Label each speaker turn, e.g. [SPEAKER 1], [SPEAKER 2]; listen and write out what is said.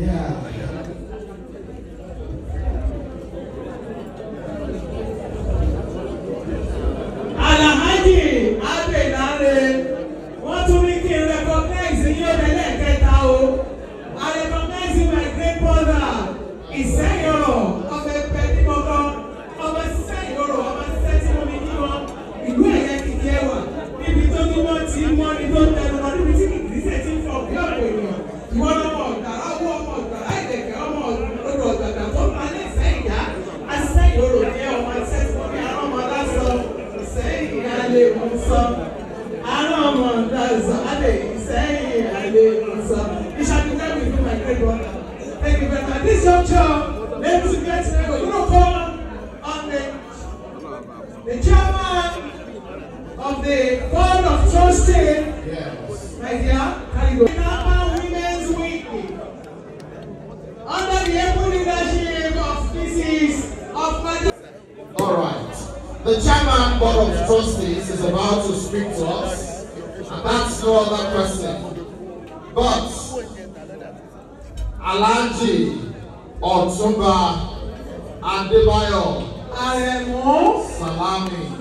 [SPEAKER 1] Yeah. Alhaji Abelare wọ́n tún ní kí recognize yín ọ̀dẹ́lẹ̀ kẹta o. I recognize my great brother Ìsẹ́yọ̀rọ̀ ọmọ ẹgbẹ́ nígbọ́gán ọmọ Ìsẹ́yọ̀rọ̀ ọmọ ṣiṣẹ́ tí mo ní kí wọ́n ìlú ẹ̀yẹ kìkì ẹwà níbi tó ní wọ́n ti mọ́ni tó ń tẹnu lọ níbi tí kìkì ṣe ti ń fọ̀ bí ọ̀pọ̀ sọ àárọ̀ ọmọ ọ̀dọ́ sọ alẹ́ ìsẹ́yìn alẹ́ sọ ìṣàkóso ẹ̀mí fún my great brother thank you very much this young child ladies and gentlemen we go call on the the chairman of the board of trustees yes. my dear carry go.
[SPEAKER 2] The chairman board of trustees is about to speak to us, and that's no other person. But Alhaji Otunba Adebayo Aremu Salami.